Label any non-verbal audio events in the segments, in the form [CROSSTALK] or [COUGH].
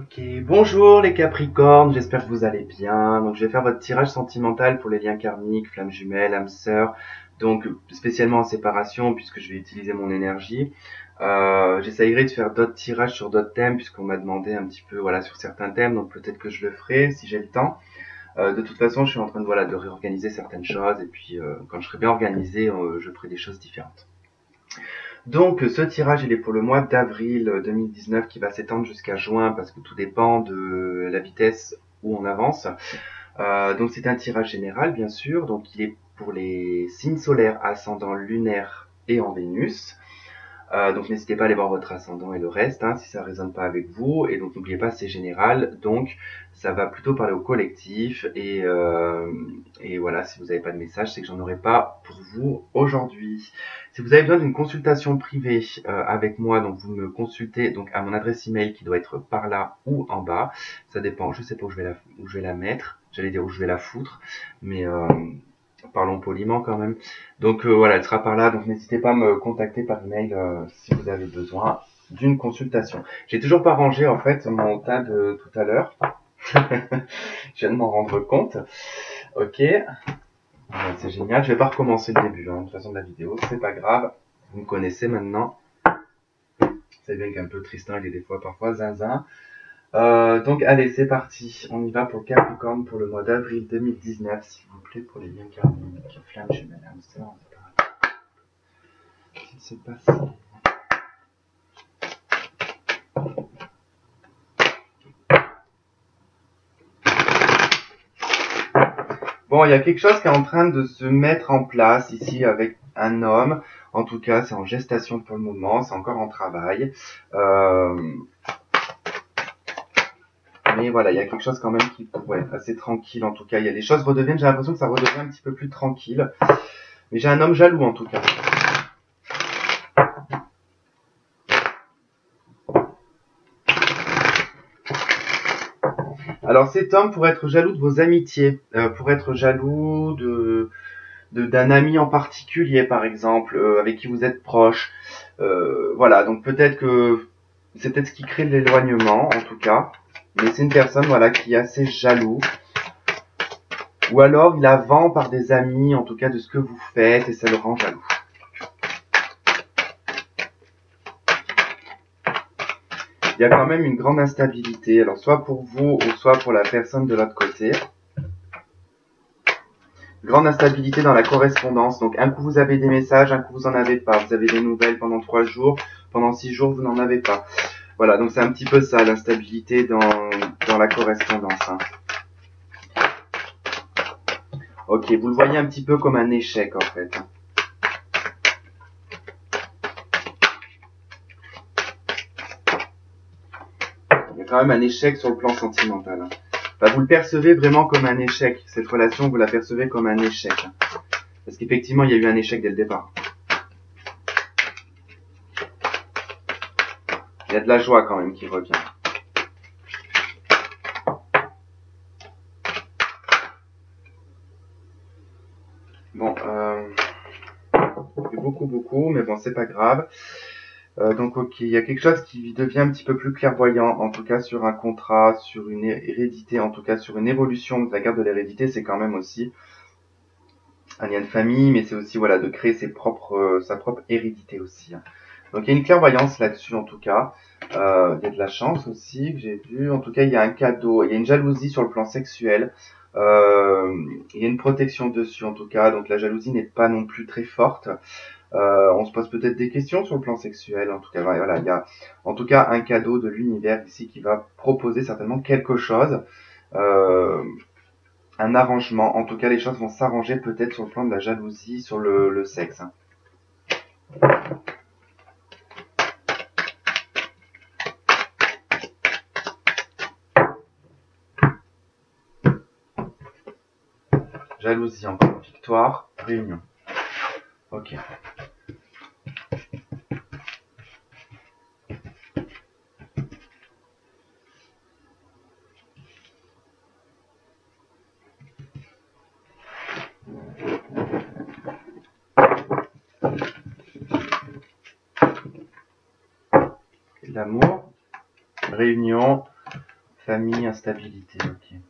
Ok, bonjour les Capricornes, j'espère que vous allez bien. Donc je vais faire votre tirage sentimental pour les liens karmiques, flammes jumelles, âmes sœurs, donc spécialement en séparation puisque je vais utiliser mon énergie. Euh, J'essayerai de faire d'autres tirages sur d'autres thèmes puisqu'on m'a demandé un petit peu voilà sur certains thèmes, donc peut-être que je le ferai si j'ai le temps. Euh, de toute façon, je suis en train de voilà de réorganiser certaines choses et puis euh, quand je serai bien organisé, euh, je ferai des choses différentes. Donc ce tirage il est pour le mois d'avril 2019 qui va s'étendre jusqu'à juin parce que tout dépend de la vitesse où on avance. Euh, donc c'est un tirage général bien sûr, donc il est pour les signes solaires ascendant lunaire et en Vénus. Euh, donc n'hésitez pas à aller voir votre ascendant et le reste hein, si ça résonne pas avec vous. Et donc n'oubliez pas c'est général, donc ça va plutôt parler au collectif. Et, euh, et voilà, si vous n'avez pas de message, c'est que j'en aurai pas pour vous aujourd'hui. Si vous avez besoin d'une consultation privée euh, avec moi, donc vous me consultez donc à mon adresse email qui doit être par là ou en bas. Ça dépend, je sais pas où je vais la, où je vais la mettre. J'allais dire où je vais la foutre, mais euh, parlons poliment quand même. Donc euh, voilà, elle sera par là, donc n'hésitez pas à me contacter par email euh, si vous avez besoin d'une consultation. J'ai toujours pas rangé en fait mon tas de tout à l'heure. [LAUGHS] je viens de m'en rendre compte. Ok. c'est génial. Je vais pas recommencer le début, hein, de toute façon de la vidéo, c'est pas grave. Vous me connaissez maintenant. C'est bien qu'un peu Tristan il est des fois parfois zinzin. Euh, donc allez, c'est parti. On y va pour Capricorne pour le mois d'avril 2019, s'il vous plaît, pour les liens karmiques, flammes jumelles, hamster, Qu'est-ce qui s'est passé? Bon, il y a quelque chose qui est en train de se mettre en place ici avec un homme. En tout cas, c'est en gestation pour le moment, c'est encore en travail. Euh, voilà, il y a quelque chose quand même qui être assez tranquille en tout cas. Il y a les choses redeviennent, j'ai l'impression que ça redevient un petit peu plus tranquille. Mais j'ai un homme jaloux en tout cas. Alors cet homme pourrait être jaloux de vos amitiés, euh, pourrait être jaloux d'un ami en particulier par exemple, euh, avec qui vous êtes proche. Euh, voilà, donc peut-être que c'est peut-être ce qui crée l'éloignement en tout cas. Mais c'est une personne voilà qui est assez jaloux. Ou alors il a vent par des amis, en tout cas de ce que vous faites, et ça le rend jaloux. Il y a quand même une grande instabilité, alors soit pour vous ou soit pour la personne de l'autre côté. Grande instabilité dans la correspondance, donc un coup vous avez des messages, un coup vous en avez pas. Vous avez des nouvelles pendant trois jours, pendant six jours vous n'en avez pas. Voilà, donc c'est un petit peu ça, l'instabilité dans, dans la correspondance. Hein. Ok, vous le voyez un petit peu comme un échec en fait. Il y a quand même un échec sur le plan sentimental. Hein. vous le percevez vraiment comme un échec. Cette relation, vous la percevez comme un échec. Hein. Parce qu'effectivement, il y a eu un échec dès le départ. Il y a de la joie quand même qui revient. Bon, euh, beaucoup, beaucoup, mais bon, c'est pas grave. Euh, donc, ok, il y a quelque chose qui devient un petit peu plus clairvoyant, en tout cas sur un contrat, sur une hérédité, en tout cas sur une évolution la garde de l'hérédité, c'est quand même aussi un lien de famille, mais c'est aussi voilà de créer euh, sa propre hérédité aussi. Hein. Donc il y a une clairvoyance là-dessus en tout cas. Euh, il y a de la chance aussi que j'ai vu. En tout cas, il y a un cadeau. Il y a une jalousie sur le plan sexuel. Euh, il y a une protection dessus en tout cas. Donc la jalousie n'est pas non plus très forte. Euh, on se pose peut-être des questions sur le plan sexuel. En tout cas, voilà, il y a en tout cas un cadeau de l'univers ici qui va proposer certainement quelque chose. Euh, un arrangement. En tout cas, les choses vont s'arranger peut-être sur le plan de la jalousie, sur le, le sexe. Hein. Jalousie. Victoire. Réunion. Ok. L'amour. Réunion. famille, instabilité. Ok.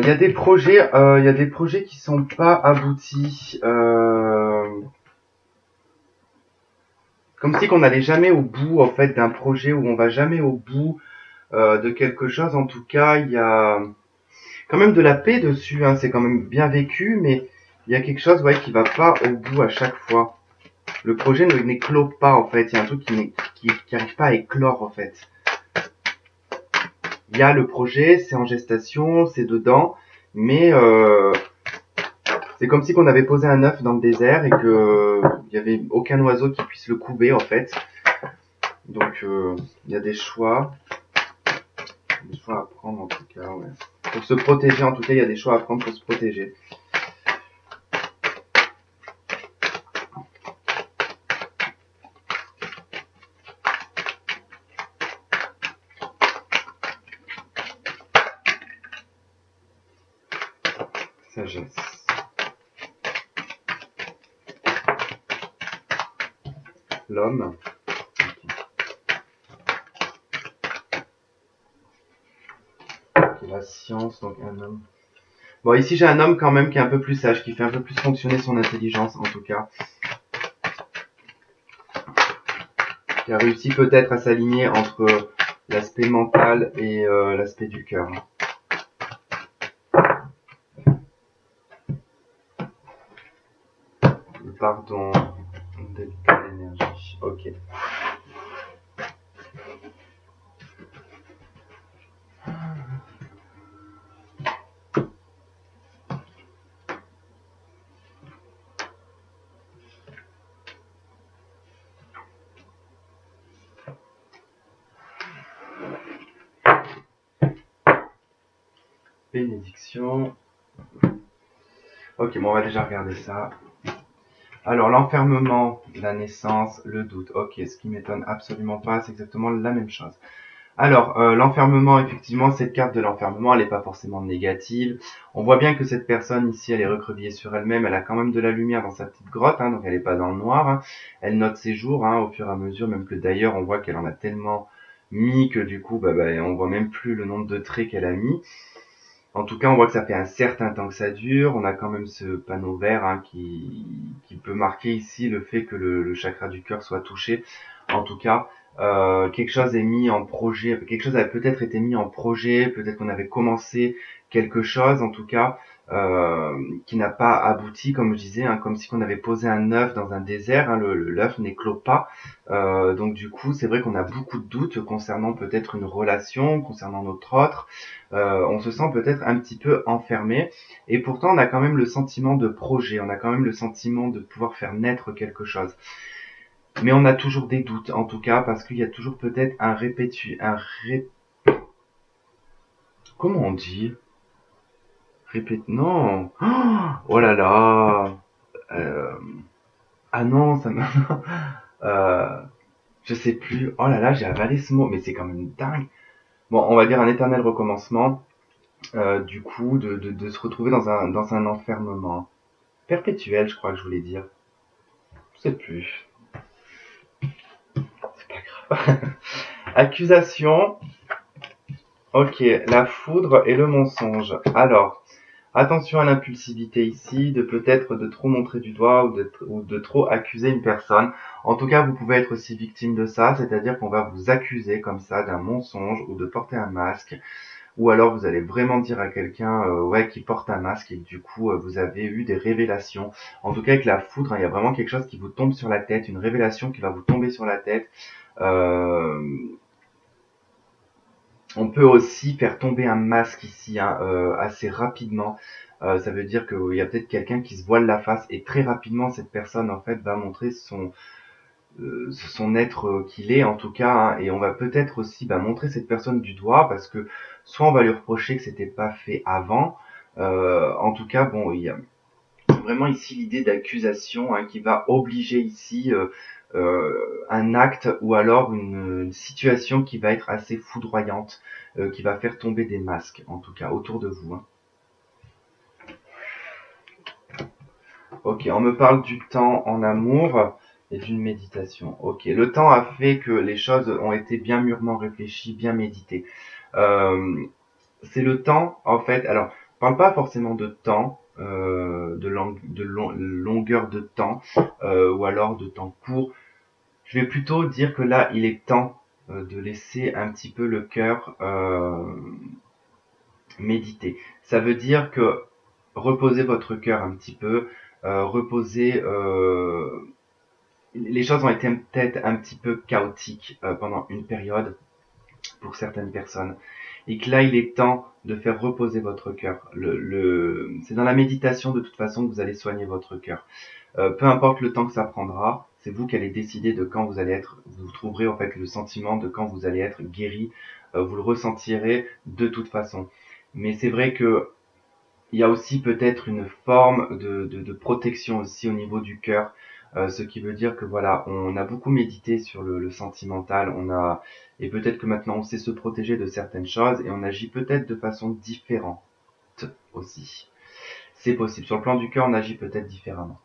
Il y a des projets, il y projets qui sont pas aboutis. comme si qu'on n'allait jamais au bout en fait d'un projet où on va jamais au bout de quelque chose. En tout cas, il y a quand même de la paix dessus. Hein. C'est quand même bien vécu, mais il y a quelque chose ouais qui va pas au bout à chaque fois. Le projet ne n'éclot pas en fait. Il y a un truc qui, qui, qui arrive pas à éclore en fait il y a le projet, c'est en gestation, c'est dedans, mais euh, c'est comme si qu'on avait posé un œuf dans le désert et que il y avait aucun oiseau qui puisse le couver en fait. Donc euh, il y a des choix, des choix à prendre en tout cas. Ouais. Pour se protéger en tout cas, il y a des choix à prendre pour se protéger. La science, donc un homme. Bon, ici j'ai un homme quand même qui est un peu plus sage, qui fait un peu plus fonctionner son intelligence en tout cas. Qui a réussi peut-être à s'aligner entre l'aspect mental et euh, l'aspect du cœur. pardon. Ok. Bénédiction. Ok, bon, on va déjà regarder ça. Alors, l'enfermement, la naissance, le doute. Ok, ce qui m'étonne absolument pas, c'est exactement la même chose. Alors, euh, l'enfermement, effectivement, cette carte de l'enfermement, elle n'est pas forcément négative. On voit bien que cette personne ici, elle est recroquevillée sur elle-même. Elle a quand même de la lumière dans sa petite grotte, hein, donc elle n'est pas dans le noir. Hein. Elle note ses jours hein, au fur et à mesure, même que d'ailleurs, on voit qu'elle en a tellement mis que du coup, bah, bah, on voit même plus le nombre de traits qu'elle a mis. En tout cas, on voit que ça fait un certain temps que ça dure. On a quand même ce panneau vert hein, qui, peut marquer ici le fait que le, chakra du cœur soit touché. En tout cas, euh, quelque chose est mis en projet, quelque chose avait peut-être été mis en projet, peut-être qu'on avait commencé quelque chose. En tout cas, qui n'a pas abouti, comme je disais, hein, comme si on avait posé un œuf dans un désert, hein, l'œuf n'éclot pas. Euh, donc du coup, c'est vrai qu'on a beaucoup de doutes concernant peut-être une relation, concernant notre autre. Euh, on se sent peut-être un petit peu enfermé, et pourtant on a quand même le sentiment de projet, on a quand même le sentiment de pouvoir faire naître quelque chose. Mais on a toujours des doutes, en tout cas, parce qu'il y a toujours peut-être un répétu, un ré... Comment on dit? Répète, non. Oh là là. Euh, ah non, ça m'a. [LAUGHS] euh, je sais plus. Oh là là, j'ai avalé ce mot, mais c'est quand même dingue. Bon, on va dire un éternel recommencement. Euh, du coup, de, de, se retrouver dans un, dans un enfermement perpétuel, je crois que je voulais dire. Je sais plus. C'est pas grave. [LAUGHS] Accusation. Ok, la foudre et le mensonge. Alors, Attention à l'impulsivité ici, de peut-être de trop montrer du doigt ou de, trop accuser une personne. En tout cas, vous pouvez être aussi victime de ça, c'est-à-dire qu'on va vous accuser comme ça d'un mensonge ou de porter un masque. Ou alors vous allez vraiment dire à quelqu'un euh, ouais qui porte un masque et du coup euh, vous avez eu des révélations. En tout cas avec la foudre, hein, il y a vraiment quelque chose qui vous tombe sur la tête, une révélation qui va vous tomber sur la tête. Euh, on peut aussi faire tomber un masque ici hein, euh, assez rapidement. Euh, ça veut dire qu'il y a peut-être quelqu'un qui se voile la face et très rapidement cette personne en fait va montrer son son être qu'il est en tout cas, hein, et on va peut-être aussi bah, montrer cette personne du doigt parce que soit on va lui reprocher que c'était pas fait avant, en tout cas bon il y a vraiment ici l'idée d'accusation hein, qui va obliger ici euh, un acte ou alors une, situation qui va être assez foudroyante, euh, qui va faire tomber des masques, en tout cas, autour de vous. Hein. Ok, on me parle du temps en amour et d'une méditation. Ok, le temps a fait que les choses ont été bien mûrement réfléchies, bien méditées. Euh, c'est le temps, en fait, alors, on parle pas forcément de temps, euh, de, de longueur de temps euh, ou alors de temps court. Je vais plutôt dire que là, il est temps euh, de laisser un petit peu le cœur méditer. Ça veut dire que reposez votre cœur un petit peu, reposez. les choses ont été peut-être un petit peu chaotiques pendant une période pour certaines personnes et que là il est temps de faire reposer votre cœur. C'est dans la méditation de toute façon que vous allez soigner votre cœur. Euh, peu importe le temps que ça prendra, c'est vous qui allez décider de quand vous allez être, vous trouverez en fait le sentiment de quand vous allez être guéri, euh, vous le ressentirez de toute façon. Mais c'est vrai que il y a aussi peut-être une forme de, protection aussi au niveau du cœur, euh, ce qui veut dire que voilà, on a beaucoup médité sur le, sentimental, on a et peut-être que maintenant on sait se protéger de certaines choses et on agit peut-être de façon différente aussi. C'est possible. Sur le plan du cœur, on agit peut-être différemment.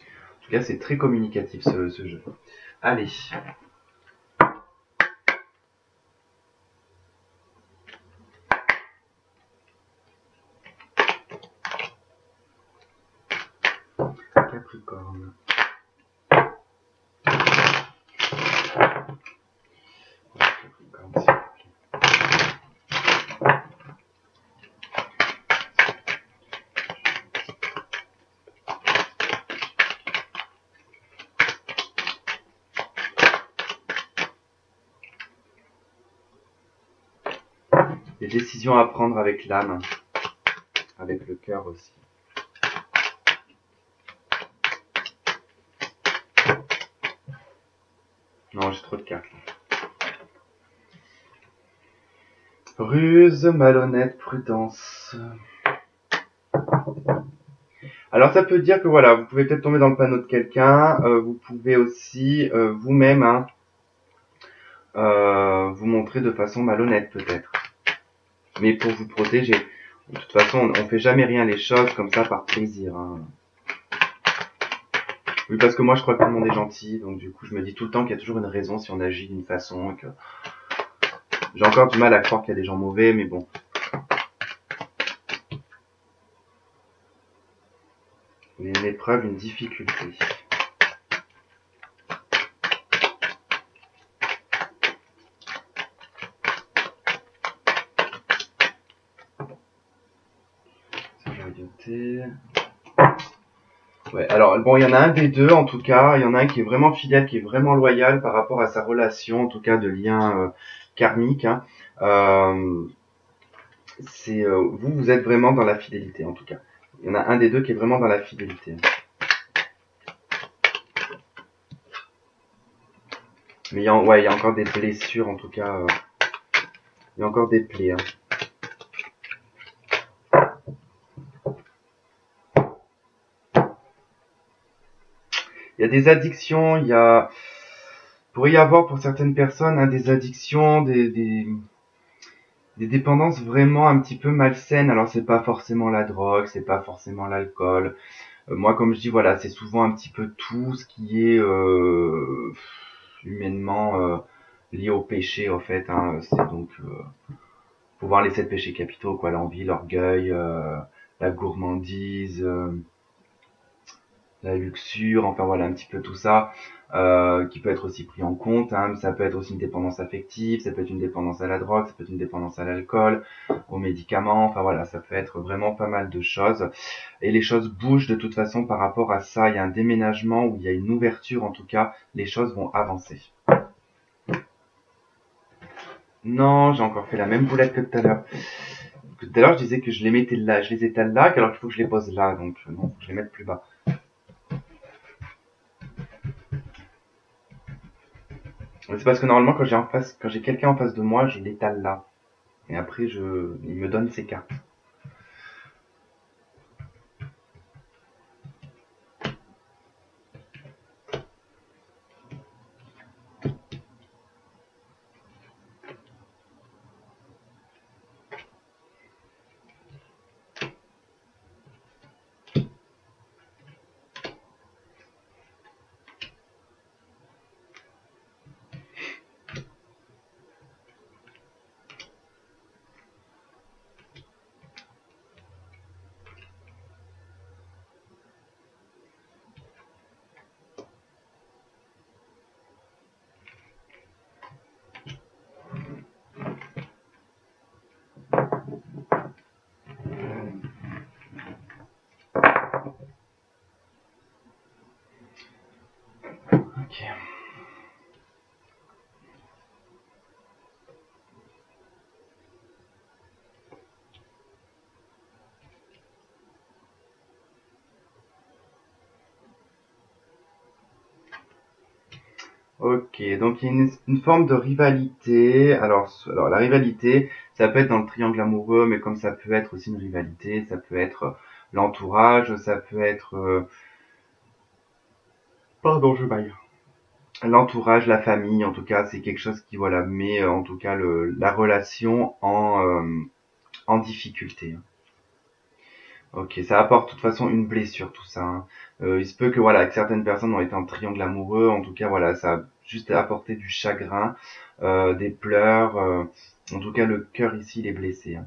En tout cas, c'est très communicatif ce, ce jeu. Allez. Capricorne. Des décisions à prendre avec l'âme, avec le cœur aussi. Non, j'ai de cartes. Ruse, malhonnête, prudence. Alors ça peut dire que voilà, vous pouvez peut-être tomber dans le panneau de quelqu'un, euh, vous pouvez aussi euh, vous-même hein, euh, vous montrer de façon malhonnête peut-être mais pour vous protéger. De toute façon, on, ne fait jamais rien les choses comme ça par plaisir. Hein. Oui, parce que moi je crois que tout le monde est gentil, donc du coup je me dis tout le temps qu'il y a toujours une raison si on agit d'une façon que... J'ai encore du mal à croire qu'il y a des gens mauvais, mais bon. Une épreuve, une difficulté. Alors bon, il y en a un des deux en tout cas, il y en a un qui est vraiment fidèle, qui est vraiment loyal par rapport à sa relation, en tout cas de lien euh, karmique. Hein. Euh, c'est euh, vous, vous êtes vraiment dans la fidélité en tout cas. Il y en a un des deux qui est vraiment dans la fidélité. Mais il y a, y a encore des blessures en tout cas. il y a encore des plaies. Hein. Il y a des addictions, il y a pourrait y avoir pour certaines personnes hein, des addictions, des, dépendances vraiment un petit peu malsaines. Alors c'est pas forcément la drogue, c'est pas forcément l'alcool. Euh, moi comme je dis voilà, c'est souvent un petit peu tout ce qui est euh, humainement euh, lié au péché en fait. Hein. C'est donc pouvoir les sept péchés capitaux quoi, l'envie, l'orgueil, la gourmandise la luxure, enfin voilà un petit peu tout ça, euh, qui peut être aussi pris en compte. Hein. Ça peut être aussi une dépendance affective, ça peut être une dépendance à la drogue, ça peut être une dépendance à l'alcool, aux médicaments, enfin voilà, ça peut être vraiment pas mal de choses. Et les choses bougent de toute façon par rapport à ça. Il y a un déménagement ou il y a une ouverture en tout cas, les choses vont avancer. Non, j'ai encore fait la même boulette que tout à l'heure. Tout à l'heure, je disais que je les mettais là, je les étale là, alors qu'il faut que je les pose là, donc non, je les mette plus bas. C'est parce que normalement, quand j'ai quelqu'un en face de moi, je l'étale là. Et après, je, il me donne ses cartes. Ok, donc il y a une, forme de rivalité. Alors, alors la rivalité, ça peut être dans le triangle amoureux, mais comme ça peut être aussi une rivalité, ça peut être l'entourage, ça peut être... Euh, pardon, je baille. L'entourage, la famille, en tout cas, c'est quelque chose qui, voilà, met euh, en tout cas le, la relation en, euh, en difficulté. Ok, ça apporte de toute façon une blessure tout ça. Hein. il se peut que voilà, que certaines personnes ont été en triangle amoureux, en tout cas voilà, ça a juste apporté du chagrin, des pleurs. en tout cas, le cœur ici, il est blessé. Hein.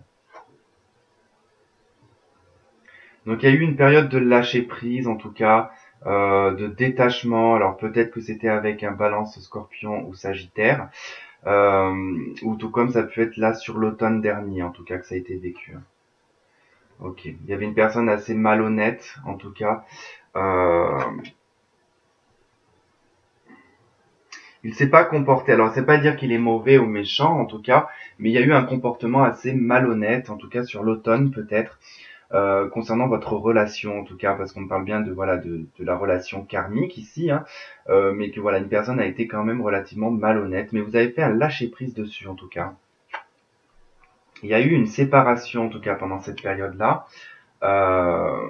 Donc il y a eu une période de lâcher prise, en tout cas, euh, de détachement. Alors peut-être que c'était avec un balance scorpion ou sagittaire, euh, ou tout comme ça peut être là sur l'automne dernier, en tout cas que ça a été vécu. Ok, il y avait une personne assez malhonnête, en tout cas. Euh, il s'est pas comporté. Alors, c'est pas dire qu'il est mauvais ou méchant, en tout cas, mais il y a eu un comportement assez malhonnête, en tout cas sur l'automne peut-être. Euh, concernant votre relation en tout cas parce qu'on parle bien de voilà de, de la relation karmique ici hein, euh, mais que voilà une personne a été quand même relativement malhonnête. Mais vous avez fait un lâcher prise dessus en tout cas. Il y a eu une séparation en tout cas pendant cette période là euh,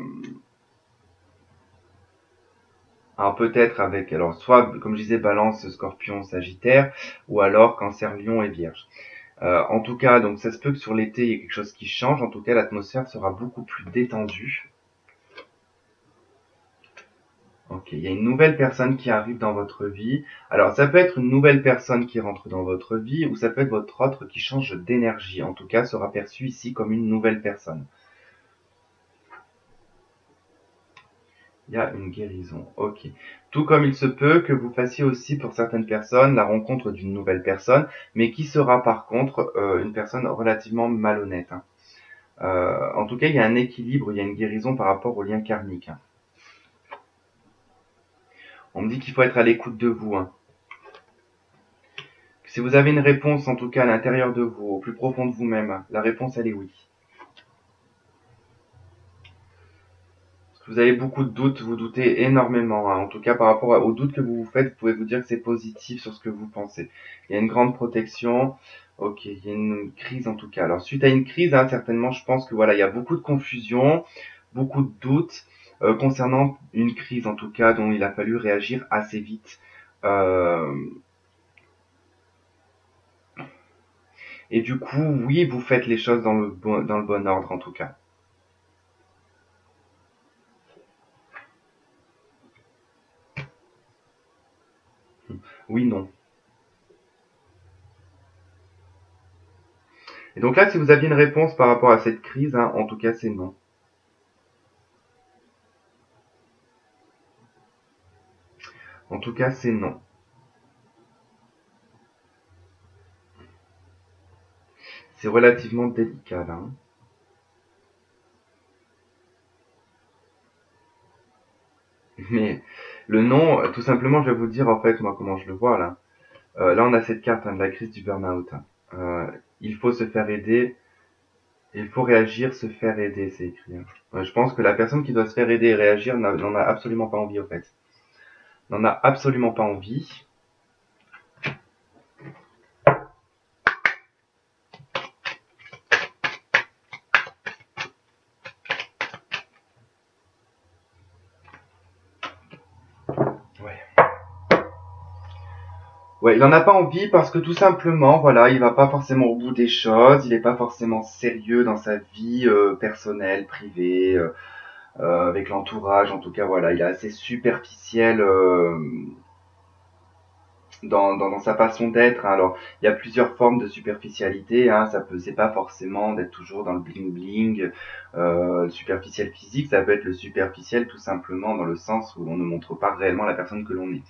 alors peut-être avec alors soit comme je disais balance scorpion sagittaire ou alors cancer lion et vierge euh, en tout cas, donc ça se peut que sur l'été, il y ait quelque chose qui change. En tout cas, l'atmosphère sera beaucoup plus détendue. Ok, il y a une nouvelle personne qui arrive dans votre vie. Alors, ça peut être une nouvelle personne qui rentre dans votre vie ou ça peut être votre autre qui change d'énergie. En tout cas, sera perçu ici comme une nouvelle personne. Il y a une guérison. Ok. Tout comme il se peut que vous fassiez aussi pour certaines personnes la rencontre d'une nouvelle personne, mais qui sera par contre euh, une personne relativement malhonnête. Hein. Euh, en tout cas, il y a un équilibre, il y a une guérison par rapport au lien karmique. Hein. On me dit qu'il faut être à l'écoute de vous. Hein. Si vous avez une réponse, en tout cas à l'intérieur de vous, au plus profond de vous-même, la réponse elle est oui. Vous avez beaucoup de doutes, vous doutez énormément. Hein. En tout cas, par rapport aux doutes que vous vous faites, vous pouvez vous dire que c'est positif sur ce que vous pensez. Il y a une grande protection. Ok, il y a une crise en tout cas. Alors suite à une crise, hein, certainement, je pense que voilà, il y a beaucoup de confusion, beaucoup de doutes euh, concernant une crise en tout cas dont il a fallu réagir assez vite. Euh, et du coup, oui, vous faites les choses dans le dans le bon ordre en tout cas. Oui, non. Et donc là, si vous aviez une réponse par rapport à cette crise, hein, en tout cas, c'est non. En tout cas, c'est non. C'est relativement délicat. Hein. Mais le nom, tout simplement, je vais vous dire en fait moi comment je le vois là. Euh, là, on a cette carte hein, de la crise du burn-out. Hein. Euh, il faut se faire aider. Il faut réagir, se faire aider, c'est écrit. Hein. je pense que la personne qui doit se faire aider et réagir n'en a absolument pas envie, au fait. N'en a absolument pas envie. Ouais, il en a pas envie parce que tout simplement, voilà, il va pas forcément au bout des choses, il est pas forcément sérieux dans sa vie euh, personnelle, privée, euh, euh, avec l'entourage. En tout cas, voilà, il est assez superficiel dans, sa façon d'être. Hein. Alors, il y a plusieurs formes de superficialité. Hein. Ça peut, c'est pas forcément d'être toujours dans le bling bling, euh, superficiel physique. Ça peut être le superficiel tout simplement dans le sens où on ne montre pas réellement la personne que l'on est.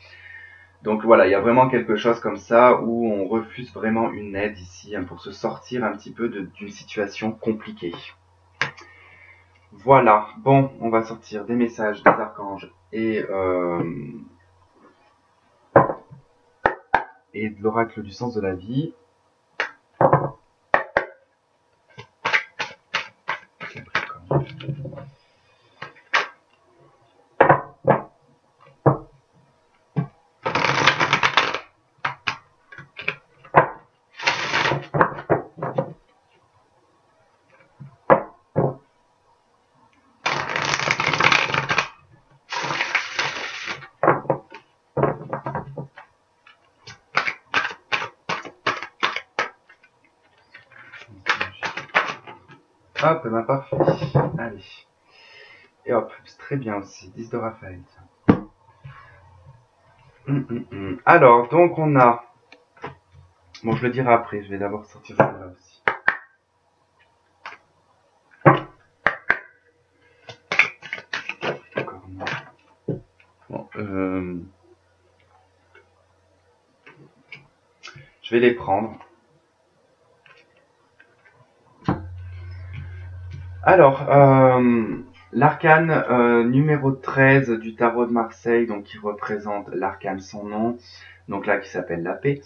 Donc voilà, il y a vraiment quelque chose comme ça où on refuse vraiment une aide ici hein, pour se sortir un petit peu d'une situation compliquée. Voilà, bon, on va sortir des messages des archanges et, euh, et de l'oracle du sens de la vie. Parfait. Allez. Et hop, c'est très bien aussi. 10 de Raphaël. Hum, hum, hum. Alors, donc on a... Bon, je le dirai après. Je vais d'abord sortir celle-là aussi. D'accord, Bon, euh... Je vais les prendre. Alors, euh, l'arcane euh, numéro 13 du tarot de Marseille, donc qui représente l'arcane sans nom, donc là qui s'appelle la paix.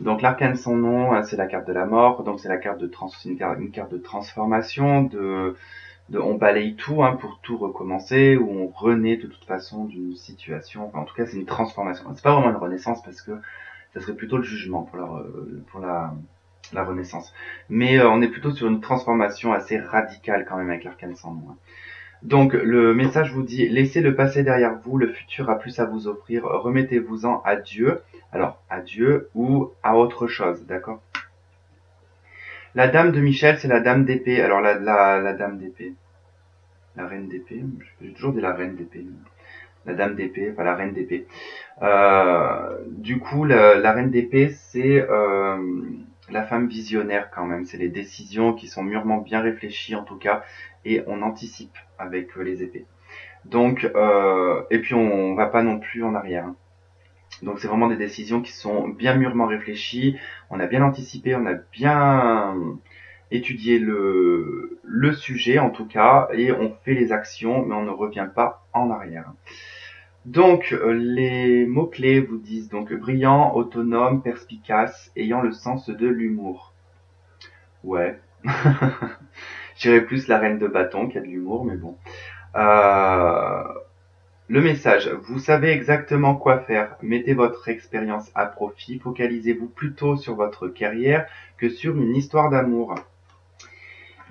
Donc l'arcane sans nom, hein, c'est la carte de la mort, donc c'est la carte de une, carte, de transformation, de, de on balaye tout hein, pour tout recommencer, ou on renaît de toute façon d'une situation. Enfin, en tout cas, c'est une transformation. C'est pas vraiment une renaissance parce que ça serait plutôt le jugement pour la, pour la la Renaissance. Mais euh, on est plutôt sur une transformation assez radicale quand même avec l'arcane sans nom. Donc le message vous dit laissez le passé derrière vous, le futur a plus à vous offrir, remettez-vous-en à Dieu. Alors à Dieu ou à autre chose, d'accord? La dame de Michel, c'est la dame d'épée. Alors la, la, dame d'épée. La reine d'épée. J'ai toujours dit la reine d'épée. La dame d'épée, enfin la reine d'épée. Euh, du coup, la, reine d'épée, c'est euh, la femme visionnaire quand même. C'est les décisions qui sont mûrement bien réfléchies en tout cas, et on anticipe avec euh, les épées. Donc, euh, et puis on, va pas non plus en arrière. Hein. Donc c'est vraiment des décisions qui sont bien mûrement réfléchies. On a bien anticipé, on a bien étudié le sujet en tout cas, et on fait les actions, mais on ne revient pas en arrière. Donc, euh, les mots-clés vous disent donc brillant, autonome, perspicace, ayant le sens de l'humour. Ouais. [LAUGHS] J'irais plus la reine de bâton qui a de l'humour, mais bon. Euh, le message, vous savez exactement quoi faire. Mettez votre expérience à profit. Focalisez-vous plutôt sur votre carrière que sur une histoire d'amour.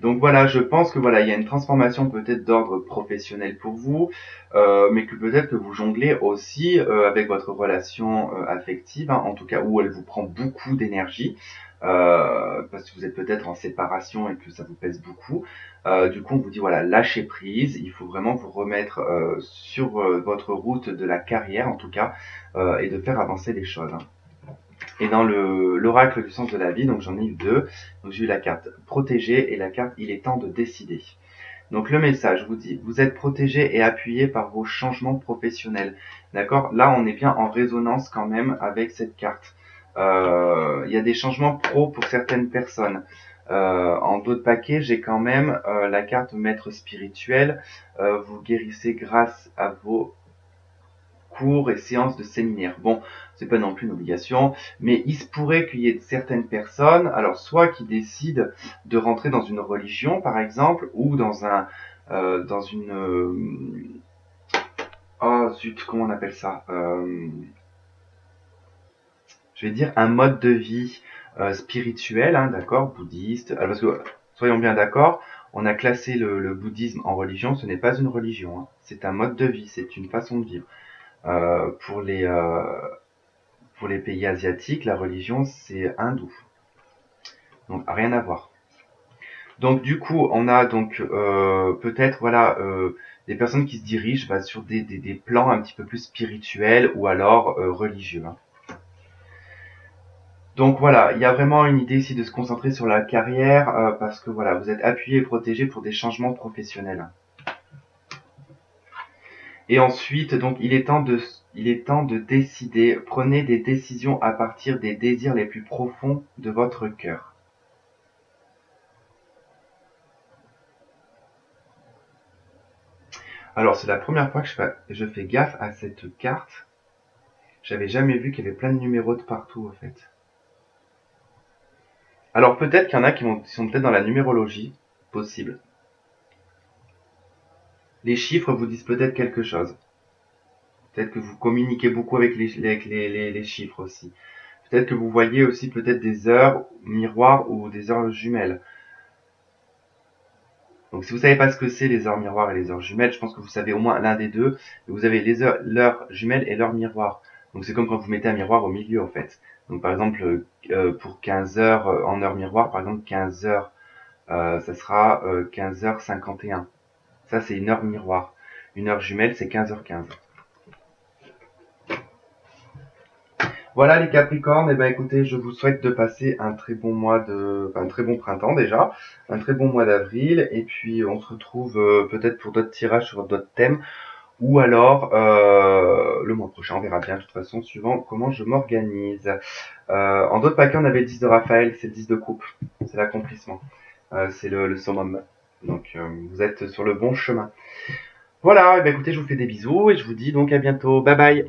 Donc voilà, je pense que voilà, il y a une transformation peut-être d'ordre professionnel pour vous, euh, mais que peut-être que vous jonglez aussi euh, avec votre relation euh, affective, hein, en tout cas où elle vous prend beaucoup d'énergie, parce que vous êtes peut-être en séparation et que ça vous pèse beaucoup. du coup, on vous dit voilà, lâchez prise, il faut vraiment vous remettre sur votre route de la carrière, en tout cas, et de faire avancer les choses. Hein. Et dans l'oracle du sens de la vie, donc j'en ai eu deux. Donc j'ai eu la carte protégée et la carte il est temps de décider. Donc le message vous dit, vous êtes protégé et appuyé par vos changements professionnels. D'accord? Là, on est bien en résonance quand même avec cette carte. Euh, il y a des changements pro pour certaines personnes. Euh, en d'autres paquets, j'ai quand même euh, la carte maître spirituel. vous guérissez grâce à vos cours et séances de séminaire. Bon, c'est pas non plus une obligation, mais il se pourrait qu'il y ait certaines personnes, alors soit qui décident de rentrer dans une religion, par exemple, ou dans un, euh, dans une, oh zut, comment on appelle ça euh, Je vais dire un mode de vie spirituel, hein, d'accord, bouddhiste. Alors, soyons bien d'accord, on a classé le, bouddhisme en religion, ce n'est pas une religion, hein. c'est un mode de vie, c'est une façon de vivre. Pour les pour les pays asiatiques, la religion c'est hindou. Donc rien à voir. Donc du coup, on a donc euh, peut-être voilà euh, des personnes qui se dirigent bah, sur des, plans un petit peu plus spirituels ou alors euh, religieux. Hein. Donc voilà, il y a vraiment une idée ici de se concentrer sur la carrière parce que voilà, vous êtes appuyé et protégé pour des changements professionnels. Et ensuite, donc il est temps de il est temps de décider. Prenez des décisions à partir des désirs les plus profonds de votre cœur. Alors, c'est la première fois que je fais, gaffe à cette carte. J'avais jamais vu qu'il y avait plein de numéros de partout, en fait. Alors, peut-être qu'il y en a qui, sont peut-être dans la numérologie. Possible. Les chiffres vous disent peut-être quelque chose. Peut-être que vous communiquez beaucoup avec les chiffres aussi. Peut-être que vous voyez aussi peut-être des heures miroirs ou des heures jumelles. Donc si vous savez pas ce que c'est les heures miroirs et les heures jumelles, je pense que vous savez au moins l'un des deux. Vous avez les heures, l'heure jumelle et l'heure miroir. Donc c'est comme quand vous mettez un miroir au milieu en fait. Donc par exemple euh, pour 15 heures euh, en heure miroir, par exemple 15 heures, euh, ça sera 15h51. Ça c'est une heure miroir. Une heure jumelle c'est 15h15. Voilà les Capricornes, et eh ben écoutez, je vous souhaite de passer un très bon mois de, un très bon printemps déjà, un très bon mois d'avril, et puis on se retrouve euh, peut-être pour d'autres tirages sur d'autres thèmes, ou alors euh, le mois prochain, on verra bien de toute façon, suivant comment je m'organise. Euh, en d'autres paquets, on avait le 10 de Raphaël, c'est le 10 de coupe, c'est l'accomplissement, c'est le summum. Donc vous êtes sur le bon chemin. Voilà, et eh ben écoutez, je vous fais des bisous et je vous dis donc à bientôt. Bye bye